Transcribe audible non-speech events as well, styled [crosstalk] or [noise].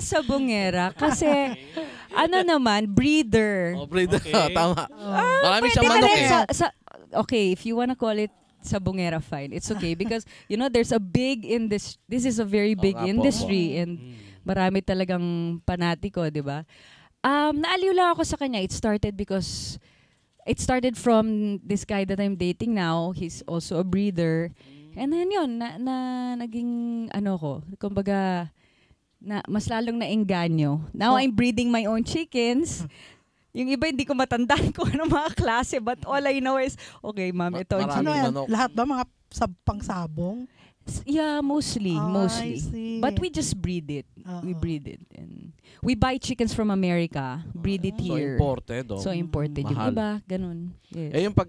sa bungera kasi ano naman, breeder. Oh, breeder. Okay. [laughs] Tama. Ah, Marami pwede siyang ka manok rin eh. sa- sa- okay, if you wanna call it sa bungera, fine. It's okay because, you know, there's a big industry. This is a very Oo big nga po, industry Mm. and marami talagang panatiko, di ba? Um, naaliw lang ako sa kanya. It started because it started from this guy that I'm dating now. He's also a breeder. And then yun, na, na naging ano ko, kumbaga, na, mas lalong naengganyo. Now So- I'm breeding my own chickens. Yung iba hindi ko matandaan [laughs] kung ano mga klase but all I know is, okay ma'am, Ma- ito ang Ano yan? Lahat ba mga sab pangsabong? Yeah, mostly, Ah, mostly. I see. But we just breed it. We Oo. breed it. And we buy chickens from America, breed it So here. imported. Oh. So imported. Yung Mahal. iba, ganun. Yes. eh yung pag